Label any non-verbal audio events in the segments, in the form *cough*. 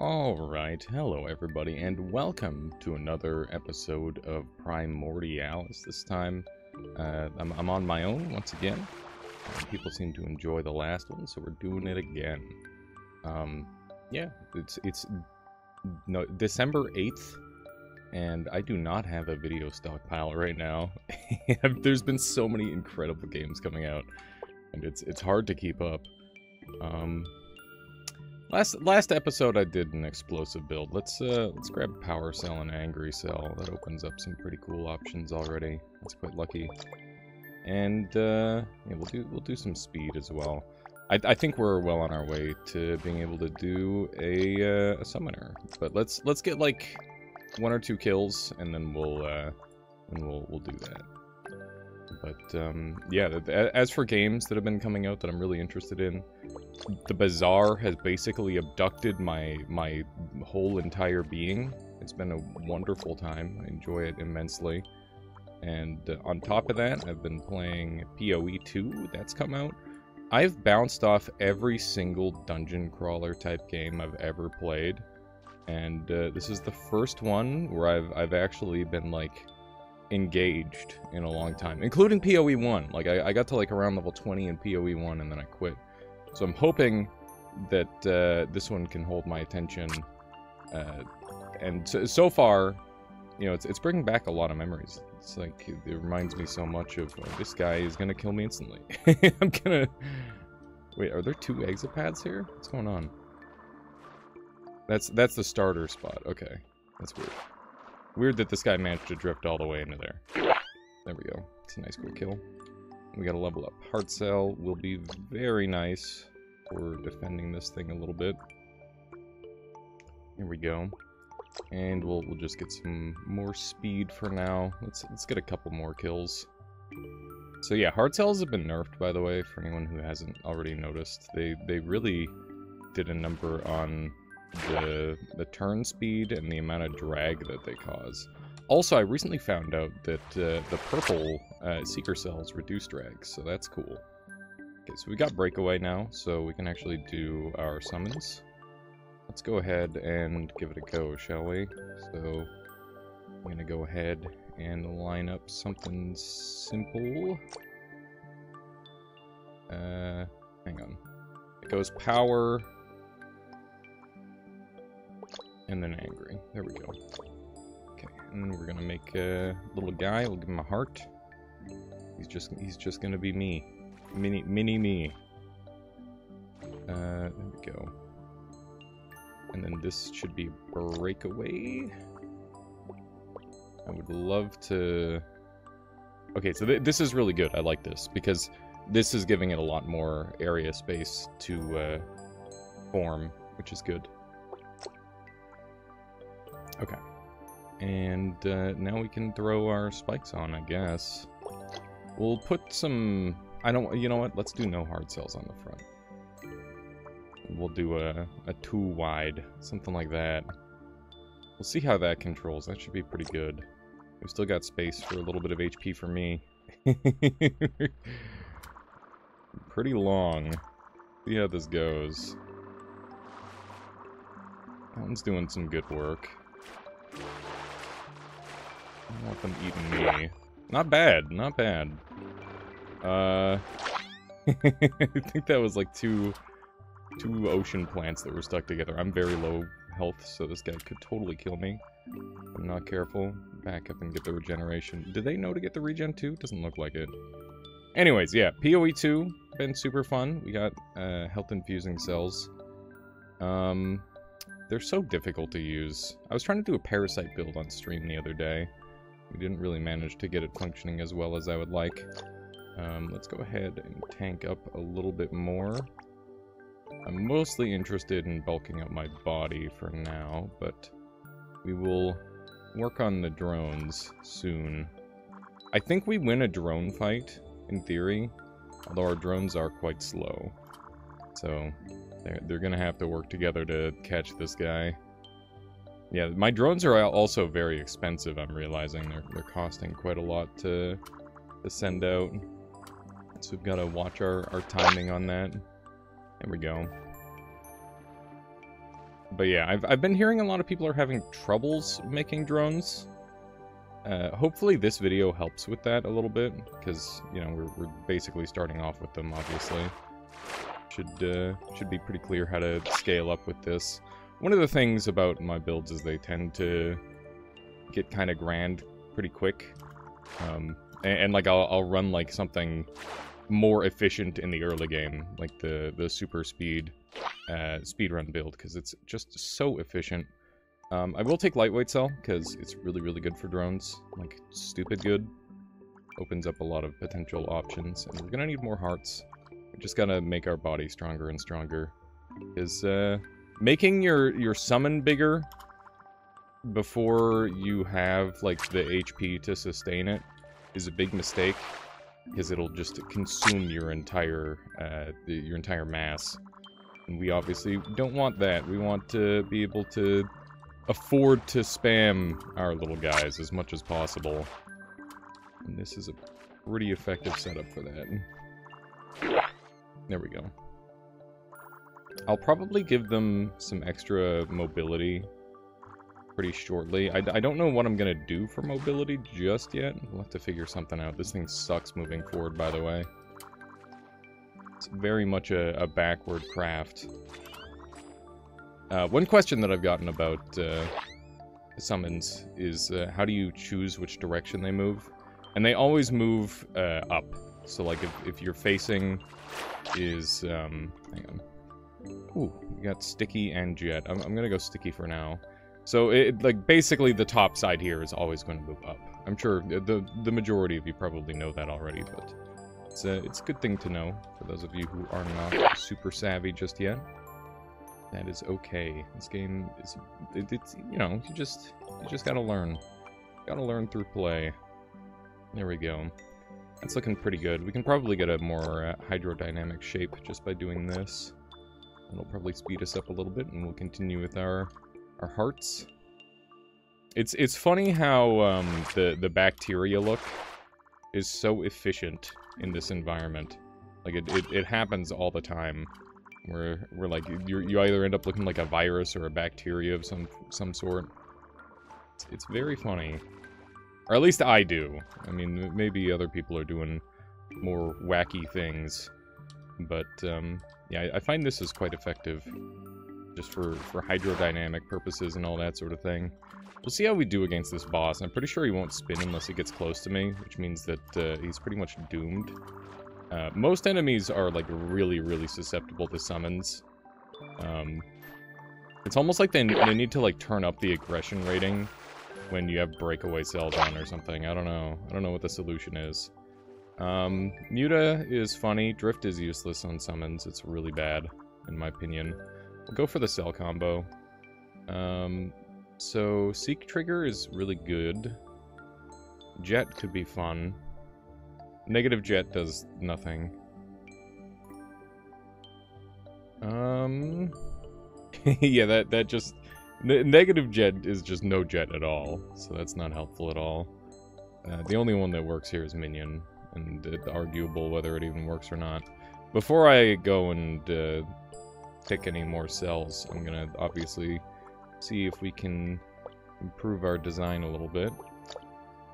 Alright, hello everybody, and welcome to another episode of Primordialis. This time, uh, I'm, I'm, on my own once again. Uh, people seem to enjoy the last one, so we're doing it again. Um, yeah, it's, it's no, December 8th, and I do not have a video stockpile right now. *laughs* There's been so many incredible games coming out, and it's, it's hard to keep up. Um, Last last episode I did an explosive build. Let's uh let's grab power cell and angry cell. That opens up some pretty cool options already. That's quite lucky. And uh yeah, we'll do we'll do some speed as well. I, I think we're well on our way to being able to do a, uh, a summoner. But let's let's get like one or two kills and then we'll uh and we'll we'll do that. But um, yeah, as for games that have been coming out that I'm really interested in, the Bazaar has basically abducted my my whole entire being. It's been a wonderful time. I enjoy it immensely. And uh, on top of that, I've been playing PoE 2. That's come out. I've bounced off every single dungeon crawler type game I've ever played. And uh, this is the first one where I've, I've actually been like engaged in a long time, including PoE 1. Like, I, I, got to, like, around level 20 in PoE 1, and then I quit. So I'm hoping that uh, this one can hold my attention. Uh, and so, so, far, you know, it's, it's bringing back a lot of memories. It's like, it, it reminds me so much of, oh, this guy is gonna kill me instantly. *laughs* I'm gonna... Wait, are there two exit pads here? What's going on? That's that's the starter spot. Okay. That's weird. Weird that this guy managed to drift all the way into there. There we go. It's a nice quick kill. We gotta level up. Heart Cell will be very nice for defending this thing a little bit. Here we go. And we'll we'll just get some more speed for now. Let's let's get a couple more kills. So yeah, heart cells have been nerfed by the way, for anyone who hasn't already noticed. They they really did a number on the, the turn speed and the amount of drag that they cause. Also, I recently found out that uh, the purple uh, Seeker cells reduce drag, so that's cool. Okay, so we got Breakaway now, so we can actually do our summons. Let's go ahead and give it a go, shall we? So, I'm going to go ahead and line up something simple. Uh, hang on. It goes power, and then angry. There we go. Okay, and then we're gonna make a little guy. We'll give him a heart. He's just he's just gonna be me, mini mini me. Uh, there we go. And then this should be breakaway. I would love to. Okay, so th this is really good. I like this because this is giving it a lot more area space to uh, form, which is good. Okay. And uh, now we can throw our spikes on, I guess. We'll put some... I don't... You know what? Let's do no heart cells on the front. We'll do a, a two wide, something like that. We'll see how that controls. That should be pretty good. We've still got space for a little bit of HP for me. *laughs* pretty long. See how this goes. That one's doing some good work. I want them eating me. Not bad, not bad. Uh, *laughs* I think that was like two, two ocean plants that were stuck together. I'm very low health, so this guy could totally kill me. I'm not careful. Back up and get the regeneration. Do they know to get the regen too? Doesn't look like it. Anyways, yeah, PoE 2, been super fun. We got uh, health infusing cells. Um, they're so difficult to use. I was trying to do a parasite build on stream the other day. We didn't really manage to get it functioning as well as I would like. Um, let's go ahead and tank up a little bit more. I'm mostly interested in bulking up my body for now, but we will work on the drones soon. I think we win a drone fight, in theory, although our drones are quite slow. So, they're, they're gonna have to work together to catch this guy. Yeah, my drones are also very expensive, I'm realizing. They're, they're costing quite a lot to, to send out. So we've got to watch our, our timing on that. There we go. but yeah, I've, I've been hearing a lot of people are having troubles making drones. Uh, hopefully this video helps with that a little bit, because, you know, we're, we're basically starting off with them, obviously. Should, uh, should be pretty clear how to scale up with this. One of the things about my builds is they tend to get kind of grand pretty quick. Um, and, and, like, I'll, I'll run, like, something more efficient in the early game, like the, the super speed uh, speedrun build, because it's just so efficient. Um, I will take lightweight cell, because it's really, really good for drones. Like, stupid good. Opens up a lot of potential options, and we're gonna need more hearts. We just gotta make our body stronger and stronger. Is, uh, making your, your summon bigger before you have, like, the HP to sustain it is a big mistake because it'll just consume your entire uh, your entire mass. And we obviously don't want that. We want to be able to afford to spam our little guys as much as possible. And this is a pretty effective setup for that. There we go. I'll probably give them some extra mobility pretty shortly. I, I don't know what I'm going to do for mobility just yet. We'll have to figure something out. This thing sucks moving forward, by the way. It's very much a, a backward craft. Uh, one question that I've gotten about uh, summons is uh, how do you choose which direction they move? And they always move uh, up. So, like, if, if you're facing is... Um, hang on. Ooh, we got Sticky and Jet. I'm, I'm gonna go Sticky for now. So, it, like, basically the top side here is always going to move up. I'm sure the the majority of you probably know that already, but it's a, it's a good thing to know for those of you who are not super savvy just yet. That is okay. This game is, it, it's, you know, you just, you just gotta learn. Gotta learn through play. There we go. That's looking pretty good. We can probably get a more uh, hydrodynamic shape just by doing this. It'll probably speed us up a little bit, and we'll continue with our our hearts. It's it's funny how um, the the bacteria look is so efficient in this environment. Like it, it, it happens all the time. Where where like you you either end up looking like a virus or a bacteria of some some sort. It's, it's very funny, or at least I do. I mean, maybe other people are doing more wacky things, but um, yeah, I find this is quite effective just for, for hydrodynamic purposes and all that sort of thing. We'll see how we do against this boss. I'm pretty sure he won't spin unless he gets close to me, which means that uh, he's pretty much doomed. Uh, most enemies are, like, really, really susceptible to summons. Um, it's almost like they, they need to, like, turn up the aggression rating when you have breakaway cells on or something. I don't know. I don't know what the solution is. Um, Muta is funny. Drift is useless on summons. It's really bad, in my opinion. We'll go for the cell combo. Um, so, Seek Trigger is really good. Jet could be fun. Negative Jet does nothing. Um... *laughs* yeah, that, that just... negative Jet is just no jet at all, so that's not helpful at all. Uh, the only one that works here is Minion, and it's arguable whether it even works or not. Before I go and uh, pick any more cells. I'm gonna obviously see if we can improve our design a little bit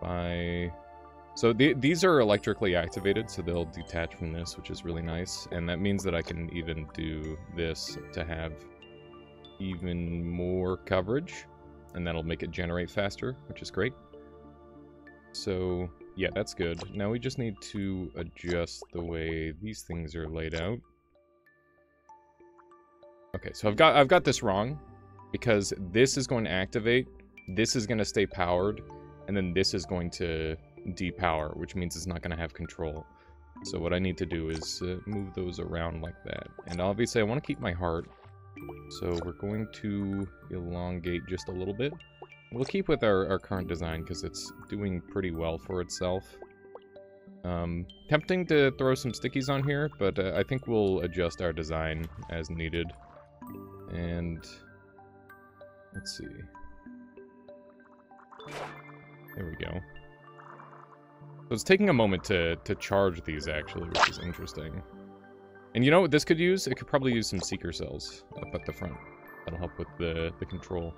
by... So th these are electrically activated, so they'll detach from this, which is really nice. And that means that I can even do this to have even more coverage. And that'll make it generate faster, which is great. So, yeah, that's good. Now we just need to adjust the way these things are laid out. Okay, so I've got I've got this wrong because this is going to activate, this is going to stay powered, and then this is going to depower, which means it's not going to have control. So what I need to do is uh, move those around like that. And obviously I want to keep my heart, so we're going to elongate just a little bit. We'll keep with our, our current design because it's doing pretty well for itself. Um, tempting to throw some stickies on here, but uh, I think we'll adjust our design as needed. And let's see. There we go. So it's taking a moment to, to charge these, actually, which is interesting. And you know what this could use? It could probably use some Seeker cells up at the front. That'll help with the, the control.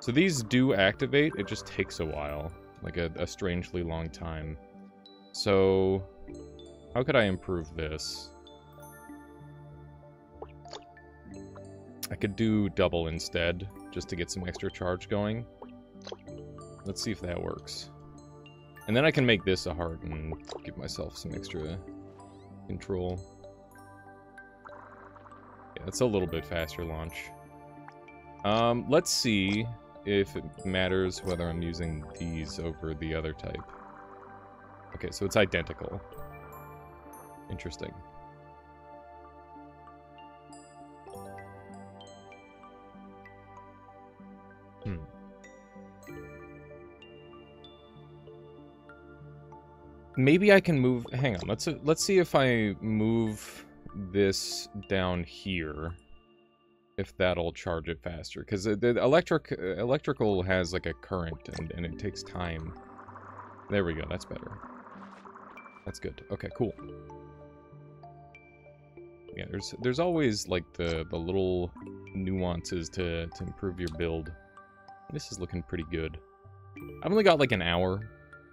So these do activate, it just takes a while. Like a, a strangely long time. So, how could I improve this? I could do double instead, just to get some extra charge going. Let's see if that works. And then I can make this a heart and give myself some extra control. Yeah, it's a little bit faster launch. Um, let's see if it matters whether I'm using these over the other type. Okay, so it's identical. Interesting. Hmm. Maybe I can move... Hang on, let's let's see if I move this down here. If that'll charge it faster. Because the electric electrical has like a current and, and it takes time. There we go, that's better. That's good. Okay, cool. Yeah, there's there's always like the the little nuances to to improve your build. This is looking pretty good. I've only got like an hour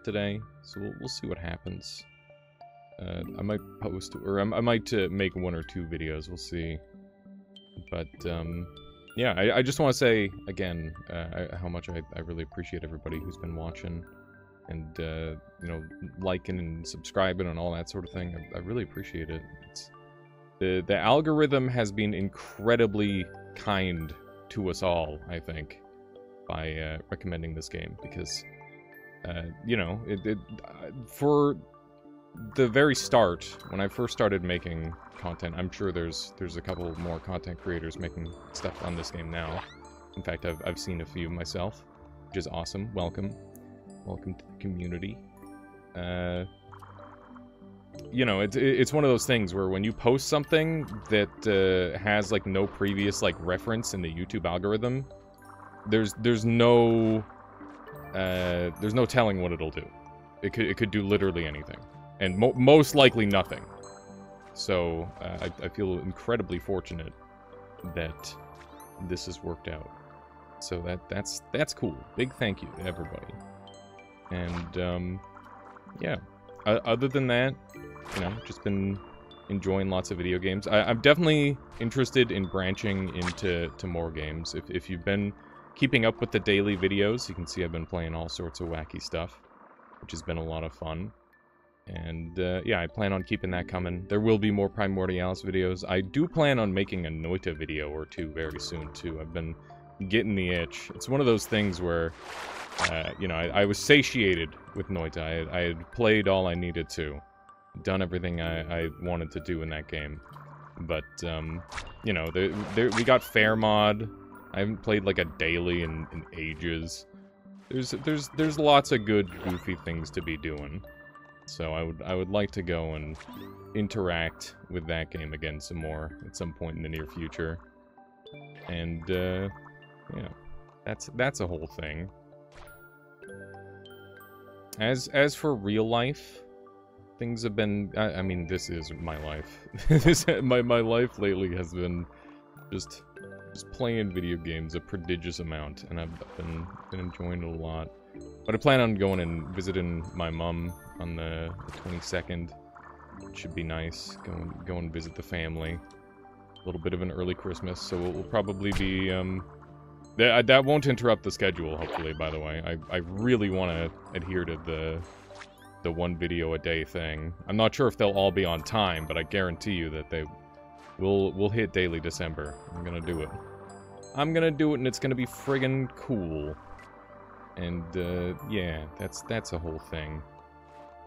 today, so we'll, we'll see what happens. Uh, I might post, or I, I might uh, make one or two videos, we'll see. But, um, yeah, I, I just want to say, again, uh, how much I, I really appreciate everybody who's been watching and, uh, you know, liking and subscribing and all that sort of thing. I, I really appreciate it. It's, the, the algorithm has been incredibly kind to us all, I think, by uh, recommending this game, because, uh, you know, it, it, uh, for the very start, when I first started making content, I'm sure there's there's a couple more content creators making stuff on this game now. In fact, I've, I've seen a few myself, which is awesome. Welcome. Welcome to the community. Uh, you know, it's it's one of those things where when you post something that uh, has like no previous like reference in the YouTube algorithm, there's there's no uh, there's no telling what it'll do. It could it could do literally anything, and mo most likely nothing. So uh, I, I feel incredibly fortunate that this has worked out. So that that's that's cool. Big thank you to everybody. And um, yeah. Uh, other than that, you know, just been enjoying lots of video games. I, am definitely interested in branching into to more games. If if you've been keeping up with the daily videos, you can see I've been playing all sorts of wacky stuff, which has been a lot of fun. And, uh, yeah, I plan on keeping that coming. There will be more Primordialis videos. I do plan on making a Noita video or two very soon, too. I've been getting the itch. It's one of those things where, uh, you know, I, I, was satiated with Noita. I had, I had, played all I needed to. Done everything I, I wanted to do in that game. But, um, you know, there, there, we got Fairmod. I haven't played, like, a daily in, in ages. There's, there's, there's lots of good, goofy things to be doing. So I would I would like to go and interact with that game again some more at some point in the near future. And uh, yeah, that's that's a whole thing. As as for real life, things have been. I, I mean, this is my life. *laughs* this my my life lately has been just just playing video games a prodigious amount, and I've been been enjoying it a lot. But I plan on going and visiting my mom on the, the 22nd. should be nice. Go and, go and visit the family. A little bit of an early Christmas, so it will probably be, um... That, that won't interrupt the schedule, hopefully, by the way. I, I really want to adhere to the the one video a day thing. I'm not sure if they'll all be on time, but I guarantee you that they will will hit daily December. I'm gonna do it. I'm gonna do it, and it's gonna be friggin' cool. And, uh, yeah, that's, that's a whole thing.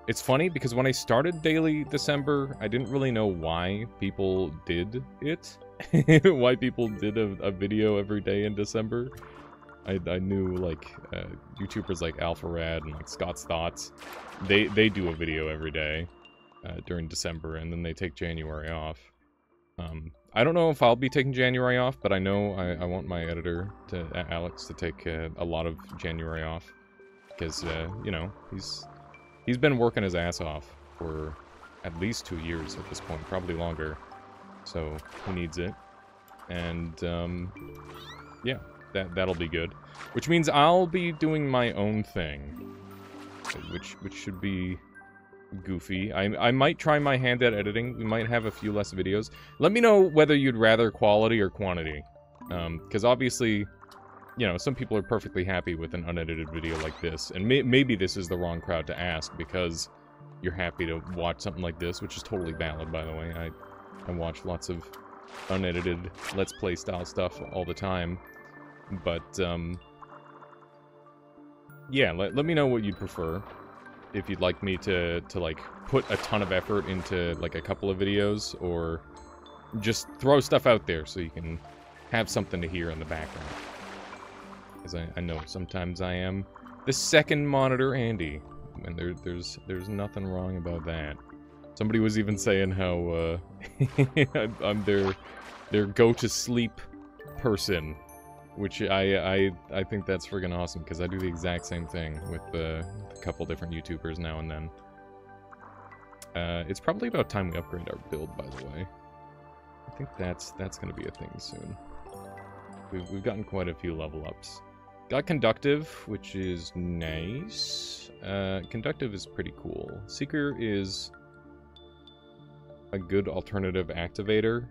It's funny because when I started Daily December, I didn't really know why people did it. *laughs* why people did a, a, video every day in December. I, I knew, like, uh, YouTubers like Alpha AlphaRad and, like, Scott's Thoughts. They, they do a video every day uh, during December, and then they take January off. Um, I don't know if I'll be taking January off, but I know I, I want my editor, to Alex, to take uh, a lot of January off. Because, uh, you know, he's he's been working his ass off for at least two years at this point, probably longer. So, he needs it. And, um, yeah, that, that'll be good. Which means I'll be doing my own thing. Which, which should be goofy. I, I might try my hand at editing. We might have a few less videos. Let me know whether you'd rather quality or quantity. Because um, obviously, you know, some people are perfectly happy with an unedited video like this. And may maybe this is the wrong crowd to ask because you're happy to watch something like this, which is totally valid, by the way. I, I watch lots of unedited Let's Play style stuff all the time. But, um... Yeah, let, let me know what you'd prefer. If you'd like me to, to, like, put a ton of effort into, like, a couple of videos, or just throw stuff out there so you can have something to hear in the background. Because I, I know sometimes I am the second monitor Andy, and there, there's there's nothing wrong about that. Somebody was even saying how uh, *laughs* I'm their their go to sleep person, which I I I think that's friggin' awesome because I do the exact same thing with uh, a couple different YouTubers now and then. Uh, it's probably about time we upgrade our build, by the way. I think that's that's gonna be a thing soon. We've we've gotten quite a few level ups. Got conductive, which is nice. Uh, conductive is pretty cool. Seeker is a good alternative activator.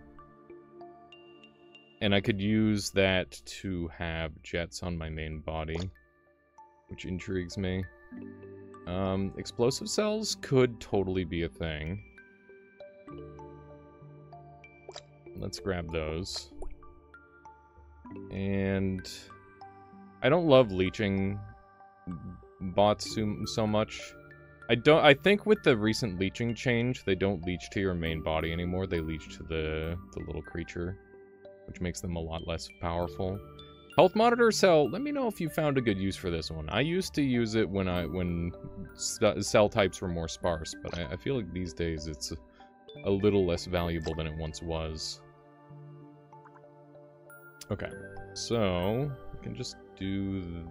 And I could use that to have jets on my main body, which intrigues me. Um, explosive cells could totally be a thing. Let's grab those. And I don't love leeching bots so, so much. I don't. I think with the recent leeching change, they don't leech to your main body anymore. They leech to the the little creature, which makes them a lot less powerful. Health monitor cell. Let me know if you found a good use for this one. I used to use it when I when cell types were more sparse, but I, I feel like these days it's a, little less valuable than it once was. Okay, so we can just do...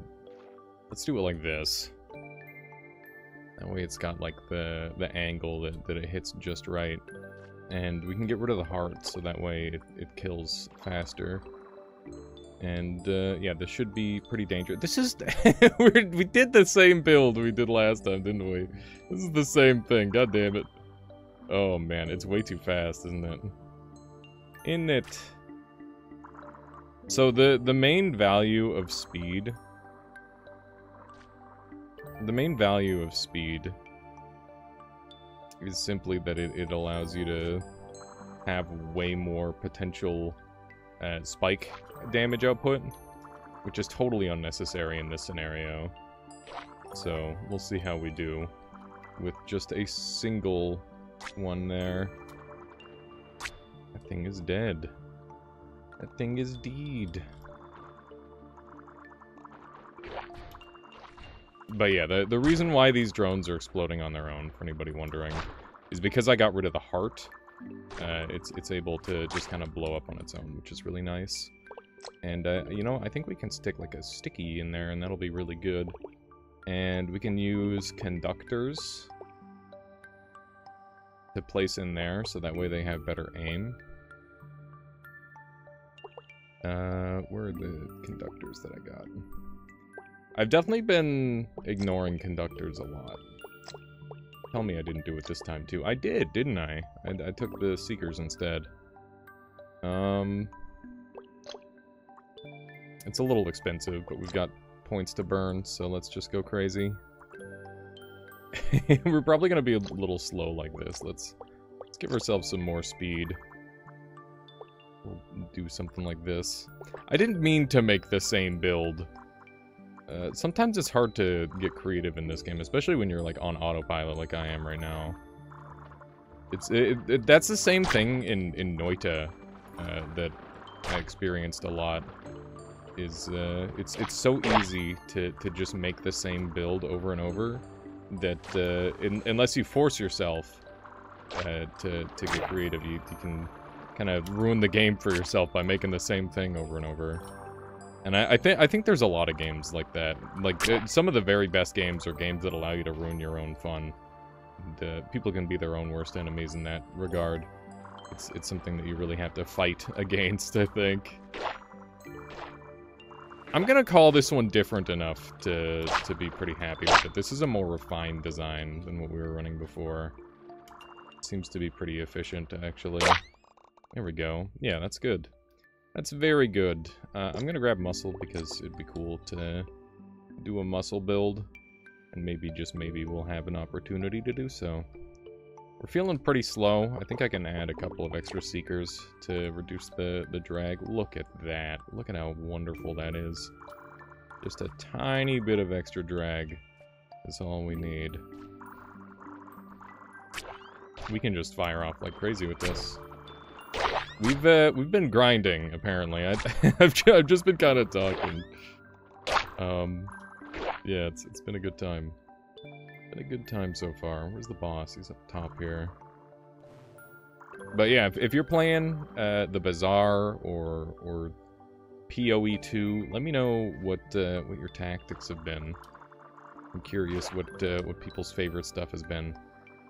Let's do it like this. That way it's got like the, the angle that, that it hits just right. And we can get rid of the heart, so that way it, it kills faster. And, uh, yeah, this should be pretty dangerous. This is... *laughs* we did the same build we did last time, didn't we? This is the same thing, god damn it. Oh, man, it's way too fast, isn't it? In it. So the, the main value of speed... The main value of speed is simply that it, it allows you to have way more potential uh, spike damage output, which is totally unnecessary in this scenario. So, we'll see how we do with just a single one there. That thing is dead. That thing is deed. But yeah, the, the reason why these drones are exploding on their own, for anybody wondering, is because I got rid of the heart. Uh, it's, it's able to just kind of blow up on its own, which is really nice. And, uh, you know, I think we can stick like a sticky in there, and that'll be really good. And we can use conductors to place in there, so that way they have better aim. Uh, where are the conductors that I got? I've definitely been ignoring conductors a lot. Tell me I didn't do it this time, too. I did, didn't I? I, I took the Seekers instead. Um... It's a little expensive, but we've got points to burn, so let's just go crazy. *laughs* We're probably gonna be a little slow like this. Let's let's give ourselves some more speed we'll do something like this. I didn't mean to make the same build. Uh, sometimes it's hard to get creative in this game, especially when you're like on autopilot like I am right now. It's it, it, That's the same thing in, in Noita uh, that I experienced a lot. Is uh, it's it's so easy to, to just make the same build over and over that uh, in, unless you force yourself uh, to, to get creative, you, you can kind of ruin the game for yourself by making the same thing over and over. And I, I think I think there's a lot of games like that. Like it, some of the very best games are games that allow you to ruin your own fun. The people can be their own worst enemies in that regard. it's it's something that you really have to fight *laughs* against, I think. I'm gonna call this one different enough to to be pretty happy with it. This is a more refined design than what we were running before. Seems to be pretty efficient, actually. There we go. Yeah, that's good. That's very good. Uh, I'm gonna grab muscle because it'd be cool to do a muscle build. And maybe, just maybe, we'll have an opportunity to do so. We're feeling pretty slow. I think I can add a couple of extra seekers to reduce the, the drag. Look at that. Look at how wonderful that is. Just a tiny bit of extra drag is all we need. We can just fire off like crazy with this. We've uh, we've been grinding apparently. I, *laughs* have I've just been kind of talking. Um, yeah, it's it's been a good time. Been a good time so far. Where's the boss? He's up top here. But yeah, if, if you're playing uh, the Bazaar or or PoE2, let me know what uh, what your tactics have been. I'm curious what uh, what people's favorite stuff has been.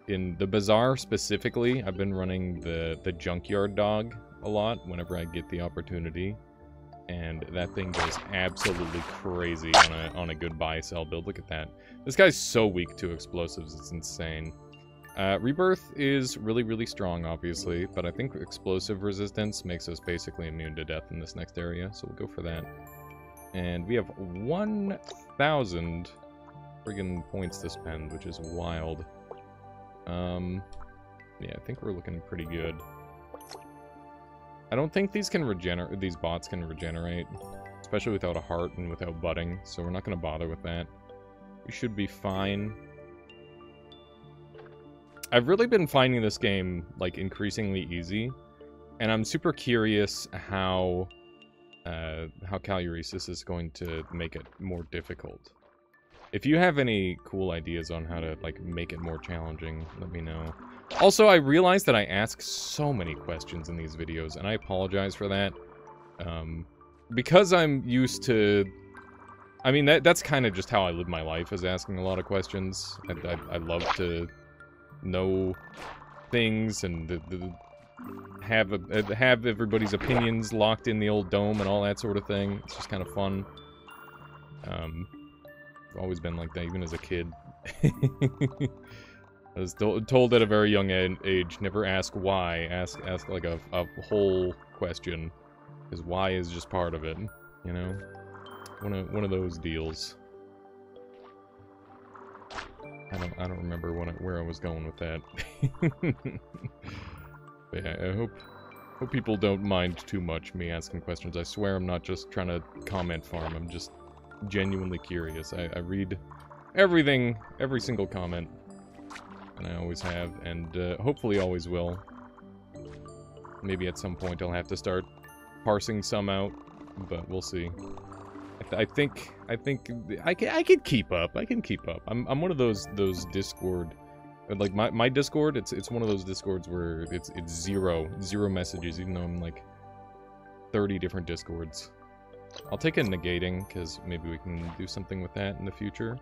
In the Bazaar specifically, I've been running the the Junkyard Dog a lot whenever I get the opportunity and that thing goes absolutely crazy on a, on a good buy sell build. Look at that. This guy's so weak to explosives, it's insane. Uh, Rebirth is really, really strong, obviously, but I think explosive resistance makes us basically immune to death in this next area, so we'll go for that. And we have 1,000 friggin' points to spend, which is wild. Um, yeah, I think we're looking pretty good. I don't think these can regenerate. These bots can regenerate, especially without a heart and without budding. So we're not going to bother with that. We should be fine. I've really been finding this game like increasingly easy, and I'm super curious how uh, how Caluresis is going to make it more difficult. If you have any cool ideas on how to like make it more challenging, let me know. Also, I realize that I ask so many questions in these videos, and I apologize for that. Um, because I'm used to... I mean, that that's kind of just how I live my life, is asking a lot of questions. I, I, I love to know things and the, the, have a, have everybody's opinions locked in the old dome and all that sort of thing. It's just kind of fun. Um, always been like that, even as a kid. *laughs* I was told at a very young age, never ask why, ask ask like a, a whole question. Because why is just part of it, you know? One of, one of those deals. I don't, I don't remember when I, where I was going with that. *laughs* but yeah, I hope, hope people don't mind too much me asking questions. I swear I'm not just trying to comment farm, I'm just genuinely curious. I, I read everything, every single comment and I always have, and uh, hopefully always will. Maybe at some point I'll have to start parsing some out, but we'll see. I, th I think I think I can I can keep up. I can keep up. I'm I'm one of those those Discord like my, my Discord, it's it's one of those Discords where it's it's zero zero messages, even though I'm like 30 different Discords. I'll take a negating because maybe we can do something with that in the future.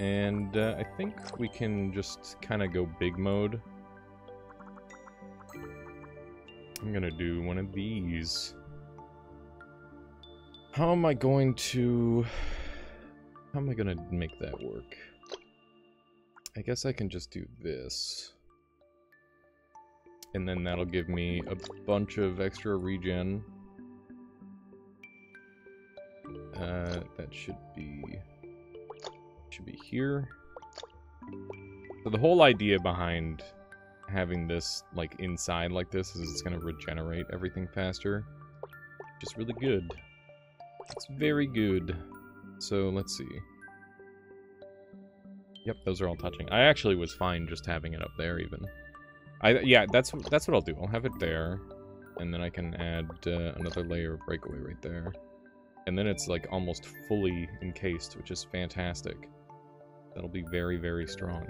And uh, I think we can just kind of go big mode. I'm gonna do one of these. How am I going to... How am I gonna make that work? I guess I can just do this. And then that'll give me a bunch of extra regen. Uh, that should be should be here. So the whole idea behind having this, like, inside like this is it's going to regenerate everything faster. Just really good. It's very good. So, let's see. Yep, those are all touching. I actually was fine just having it up there, even. I Yeah, that's, that's what I'll do. I'll have it there, and then I can add uh, another layer of breakaway right there. And then it's, like, almost fully encased, which is fantastic. That'll be very, very strong.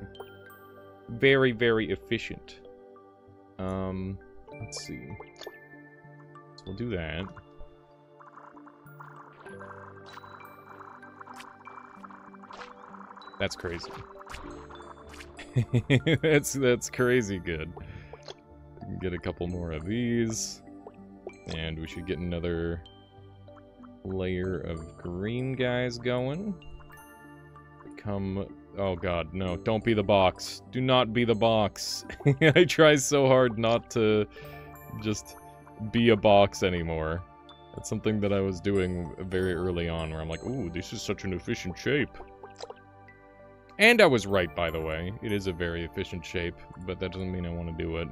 Very, very efficient. Um, let's see. So we'll do that. That's crazy. *laughs* that's that's crazy good. Get a couple more of these. And we should get another layer of green guys going. Come... Oh god, no. Don't be the box. Do not be the box. *laughs* I try so hard not to just be a box anymore. That's something that I was doing very early on, where I'm like, ooh, this is such an efficient shape. And I was right, by the way. It is a very efficient shape, but that doesn't mean I want to do it.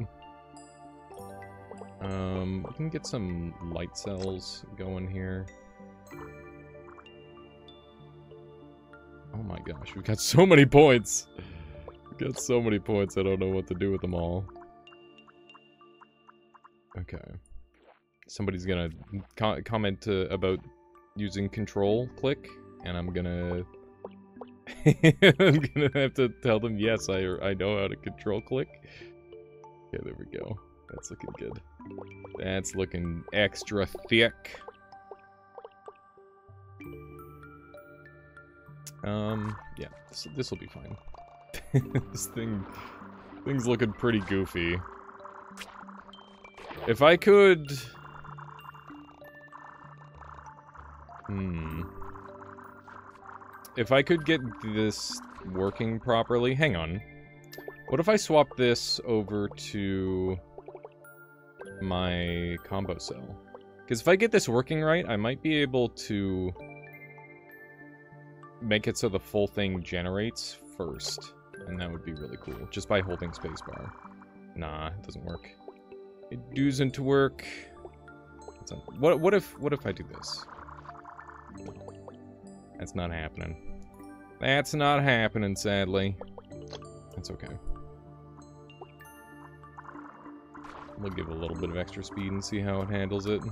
Um, we can get some light cells going here. Oh my gosh, we've got *laughs* so many points. We've got so many points, I don't know what to do with them all. Okay. Somebody's gonna co comment uh, about using control click, and I'm gonna... *laughs* I'm gonna have to tell them, yes, I, I know how to control click. Okay, there we go. That's looking good. That's looking extra thick. Um, yeah, this will be fine. *laughs* this thing, thing's looking pretty goofy. If I could... Hmm. If I could get this working properly... Hang on. What if I swap this over to my combo cell? Because if I get this working right, I might be able to make it so the full thing generates first. And that would be really cool, just by holding spacebar. Nah, it doesn't work. It doesn't work. What what if what if I do this? That's not happening. That's not happening, sadly. That's okay. We'll give a little bit of extra speed and see how it handles it.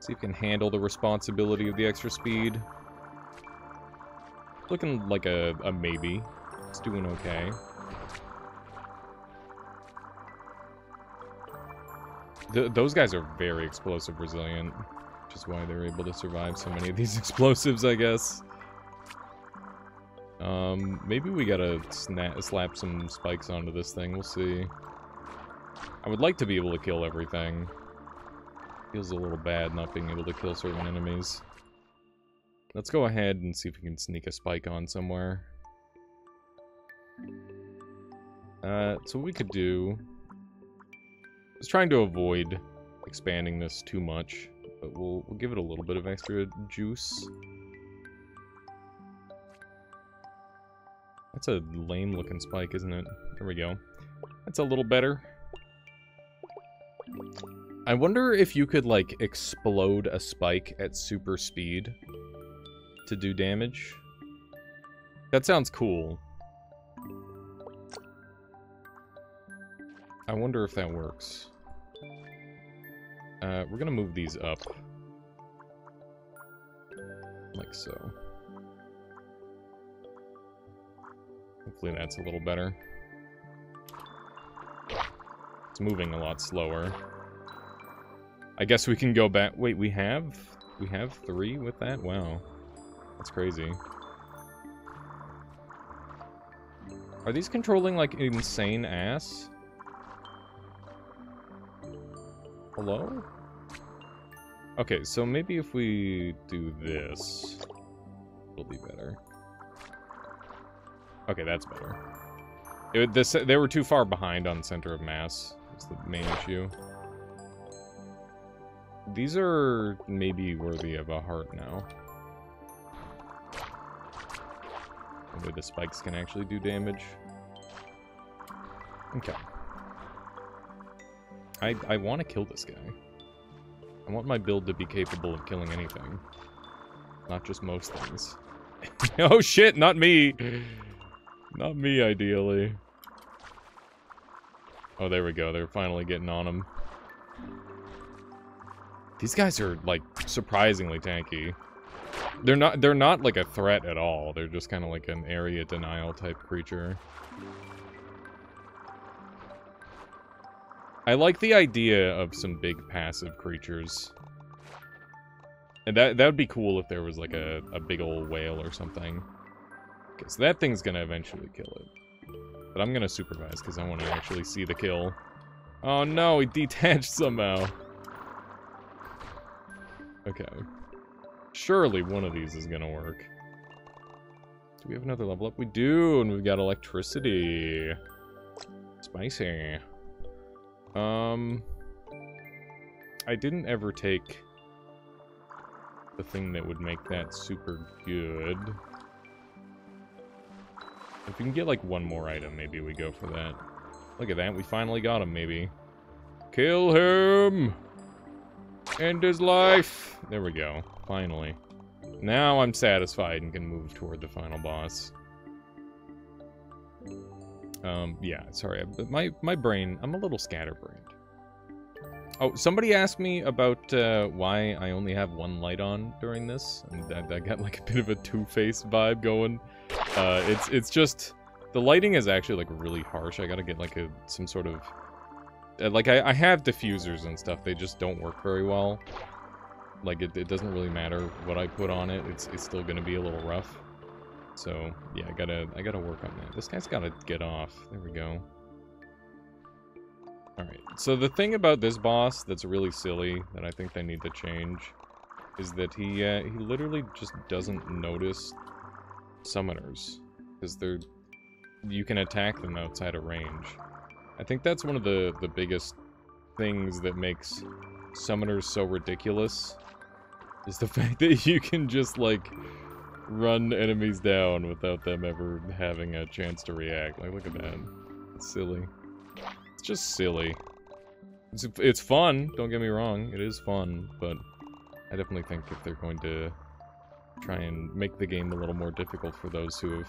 See if it can handle the responsibility of the extra speed. Looking like a, a maybe. It's doing okay. Th those guys are very explosive resilient, which is why they're able to survive so many of these *laughs* explosives, I guess. Um, maybe we gotta slap some spikes onto this thing, we'll see. I would like to be able to kill everything. Feels a little bad not being able to kill certain enemies. Let's go ahead and see if we can sneak a spike on somewhere. Uh, so we could do... I was trying to avoid expanding this too much, but we'll, we'll give it a little bit of extra juice. That's a lame looking spike, isn't it? There we go. That's a little better. I wonder if you could, like, explode a spike at super speed to do damage. That sounds cool. I wonder if that works. Uh, we're gonna move these up. Like so. Hopefully that's a little better. It's moving a lot slower. I guess we can go back- wait, we have- we have three with that? Wow. That's crazy. Are these controlling, like, insane ass? Hello? Okay, so maybe if we do this, it'll be better. Okay, that's better. It, this, they were too far behind on center of mass. That's the main issue. These are maybe worthy of a heart now. Maybe the spikes can actually do damage. Okay. I, I want to kill this guy. I want my build to be capable of killing anything. Not just most things. *laughs* oh shit, not me! Not me, ideally. Oh, there we go. They're finally getting on him. These guys are, like, surprisingly tanky. They're not they're not like a threat at all. They're just kind of like an area denial type creature. I like the idea of some big passive creatures. And that that would be cool if there was like a, a big old whale or something. Because so that thing's gonna eventually kill it. But I'm gonna supervise because I want to actually see the kill. Oh no, he *laughs* detached somehow. Okay. Surely one of these is gonna work. Do we have another level up? We do, and we've got electricity. Spicy. Um... I didn't ever take the thing that would make that super good. If we can get like one more item, maybe we go for that. Look at that, we finally got him, maybe. Kill him! End his life! There we go, finally. Now I'm satisfied and can move toward the final boss. Um, yeah, sorry, but my, my brain, I'm a little scatterbrained. Oh, somebody asked me about uh, why I only have one light on during this, and I, I got like a bit of a Two-Face vibe going. Uh, it's it's just the lighting is actually like really harsh. I gotta get like a some sort of uh, like I, I have diffusers and stuff. They just don't work very well. Like it, it doesn't really matter what I put on it. It's it's still gonna be a little rough. So yeah, I gotta I gotta work on that. This guy's gotta get off. There we go. Alright, so the thing about this boss that's really silly, that I think they need to change, is that he, uh, he literally just doesn't notice summoners. Because they're... you can attack them outside of range. I think that's one of the, the biggest things that makes summoners so ridiculous, is the *laughs* fact that you can just, like, run enemies down without them ever having a chance to react. Like, look at that. It's silly. It's just silly. It's, it's fun, don't get me wrong. It is fun, but I definitely think if they're going to try and make the game a little more difficult for those who have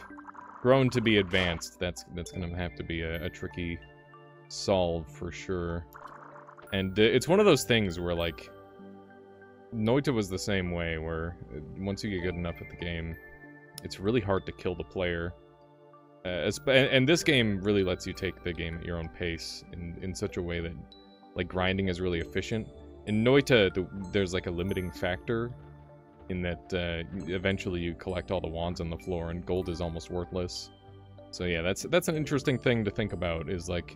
grown to be advanced, that's that's going to have to be a, a, tricky solve for sure. And uh, it's one of those things where, like, Noita was the same way, where uh, once you get good enough at the game, it's really hard to kill the player uh, and this game really lets you take the game at your own pace in, in such a way that, like, grinding is really efficient. In Noita, the, there's, like, a limiting factor in that uh, eventually you collect all the wands on the floor and gold is almost worthless. So yeah, that's that's an interesting thing to think about, is, like,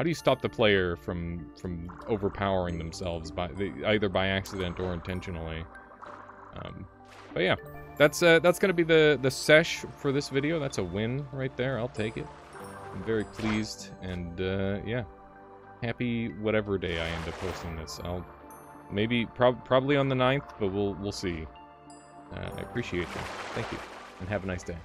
how do you stop the player from from overpowering themselves by either by accident or intentionally? Um, but yeah, that's uh, that's gonna be the the sesh for this video. That's a win right there. I'll take it. I'm very pleased, and uh, yeah, happy whatever day I end up posting this. I'll maybe prob probably on the 9th, but we'll we'll see. Uh, I appreciate you. Thank you, and have a nice day.